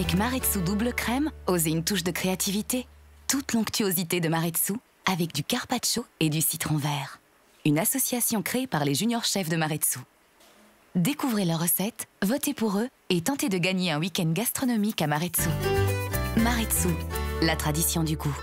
Avec Maretsu double crème, osez une touche de créativité. Toute l'onctuosité de Maretsu avec du carpaccio et du citron vert. Une association créée par les juniors chefs de Maretsu. Découvrez leurs recettes, votez pour eux et tentez de gagner un week-end gastronomique à Maretsu. Maretsu, la tradition du goût.